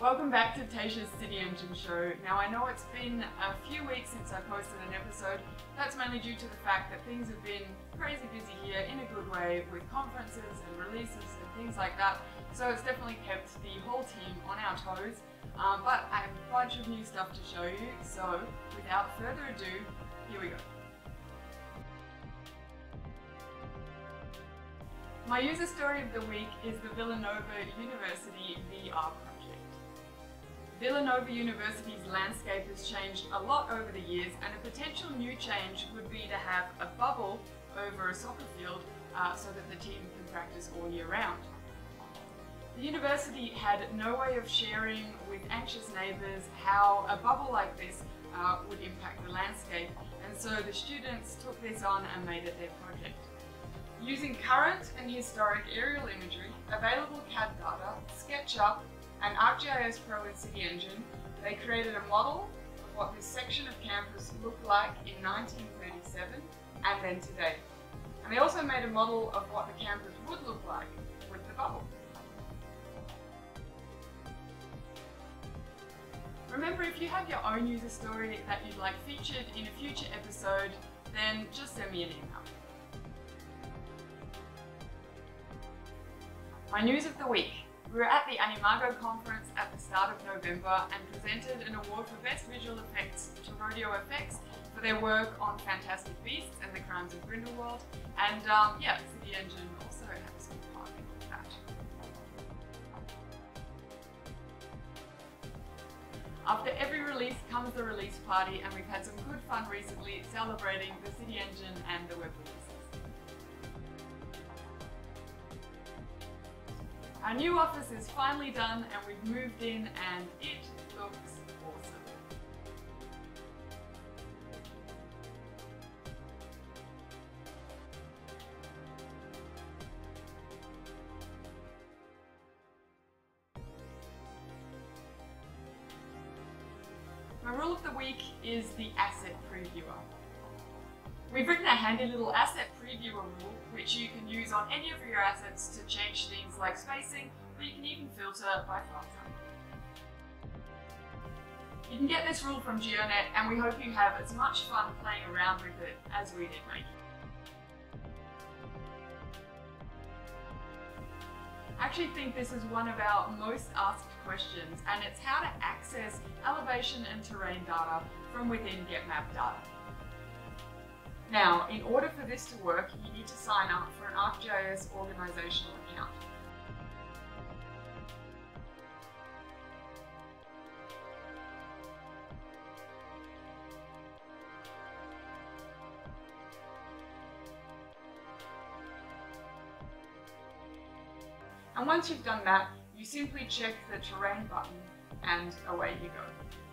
Welcome back to Taisha's City Engine Show. Now I know it's been a few weeks since I posted an episode. That's mainly due to the fact that things have been crazy busy here in a good way with conferences and releases and things like that. So it's definitely kept the whole team on our toes. Um, but I have a bunch of new stuff to show you. So without further ado, here we go. My user story of the week is the Villanova University VR. Villanova University's landscape has changed a lot over the years and a potential new change would be to have a bubble over a soccer field uh, so that the team can practice all year round. The university had no way of sharing with anxious neighbours how a bubble like this uh, would impact the landscape and so the students took this on and made it their project. Using current and historic aerial imagery, available CAD data, SketchUp and ArcGIS Pro and City Engine, they created a model of what this section of campus looked like in 1937 and then today. And they also made a model of what the campus would look like with the bubble. Remember, if you have your own user story that you'd like featured in a future episode, then just send me an email. My news of the week. We were at the Animago conference at the start of November and presented an award for Best Visual Effects to Rodeo FX for their work on Fantastic Beasts and the Crimes of Grindelwald. And um, yeah, City Engine also had some part in that. After every release comes the release party and we've had some good fun recently celebrating the City Engine and the web release. Our new office is finally done and we've moved in and it looks awesome. My rule of the week is the asset previewer. We've written a handy little asset previewer rule, which you can use on any of your assets to change things like spacing, or you can even filter by file type. You can get this rule from GeoNet, and we hope you have as much fun playing around with it as we did making it. I actually think this is one of our most asked questions, and it's how to access elevation and terrain data from within GetMap data. Now, in order for this to work, you need to sign up for an ArcGIS organizational account. And once you've done that, you simply check the terrain button and away you go.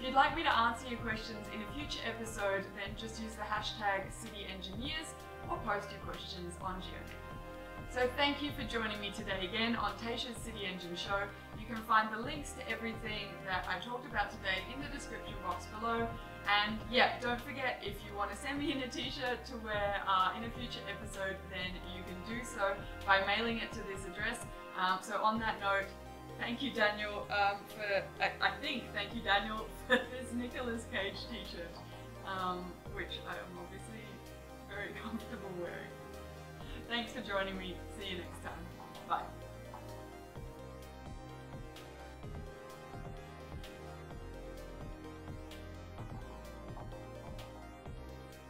If you'd like me to answer your questions in a future episode, then just use the hashtag CityEngineers or post your questions on GeoNet. So thank you for joining me today again on Taisha's City Engine Show. You can find the links to everything that I talked about today in the description box below. And yeah, don't forget, if you want to send me in a t-shirt to wear uh, in a future episode, then you can do so by mailing it to this address. Um, so on that note, Thank you, Daniel, um, for, I, I, think, thank you, Daniel, for this Nicolas Cage t-shirt, um, which I am obviously very comfortable wearing. Thanks for joining me. See you next time. Bye.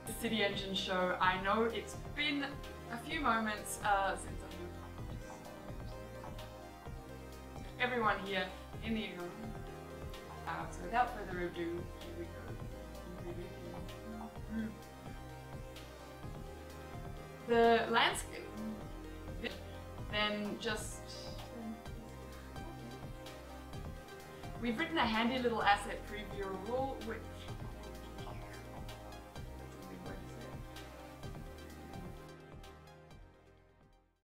The City Engine show. I know it's been a few moments uh, since everyone here in the room. Uh, so without further ado, here we go. The landscape, then just We've written a handy little asset preview rule which